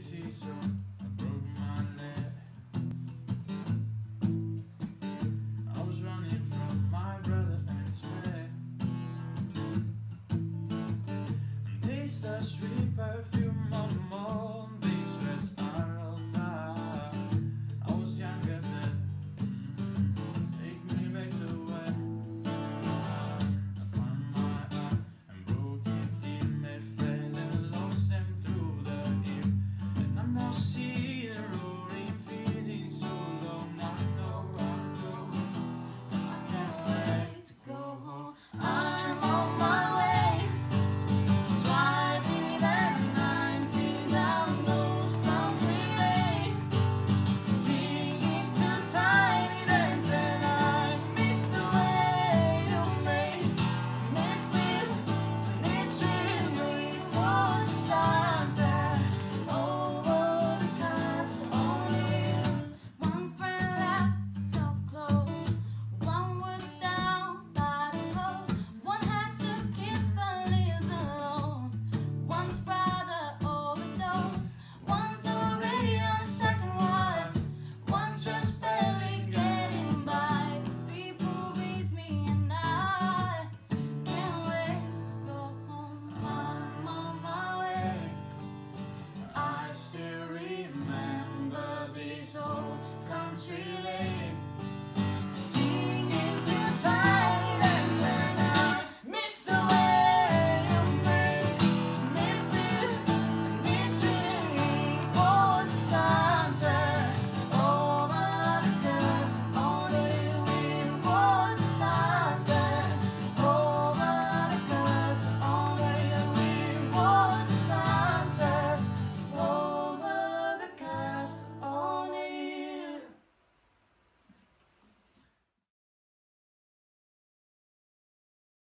dixie I broke my. I was running from my brother and his. And they sweet perfume soul, country lady.